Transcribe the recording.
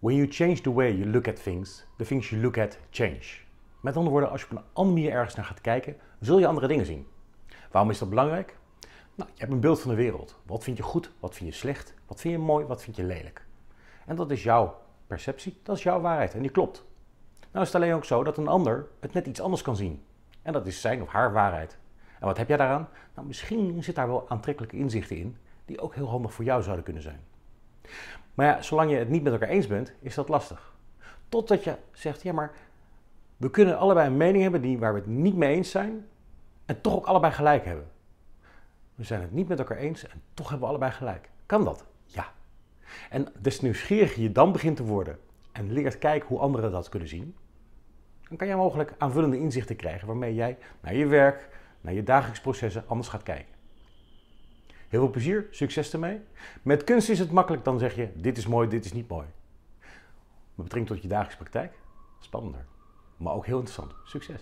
When you change the way you look at things, the things you look at change. Met andere woorden, als je op een andere manier ergens naar gaat kijken, zul je andere dingen zien. Waarom is dat belangrijk? Nou, je hebt een beeld van de wereld. Wat vind je goed, wat vind je slecht, wat vind je mooi, wat vind je lelijk. En dat is jouw perceptie, dat is jouw waarheid en die klopt. Nou is het alleen ook zo dat een ander het net iets anders kan zien. En dat is zijn of haar waarheid. En wat heb jij daaraan? Nou, misschien zit daar wel aantrekkelijke inzichten in, die ook heel handig voor jou zouden kunnen zijn. Maar ja, zolang je het niet met elkaar eens bent, is dat lastig. Totdat je zegt, ja maar we kunnen allebei een mening hebben die, waar we het niet mee eens zijn en toch ook allebei gelijk hebben. We zijn het niet met elkaar eens en toch hebben we allebei gelijk. Kan dat? Ja. En des nieuwsgieriger je dan begint te worden en leert kijken hoe anderen dat kunnen zien, dan kan jij mogelijk aanvullende inzichten krijgen waarmee jij naar je werk, naar je dagelijks processen anders gaat kijken. Heel veel plezier, succes ermee. Met kunst is het makkelijk, dan zeg je dit is mooi, dit is niet mooi. Met betrekking tot je dagelijkse praktijk, spannender. Maar ook heel interessant. Succes!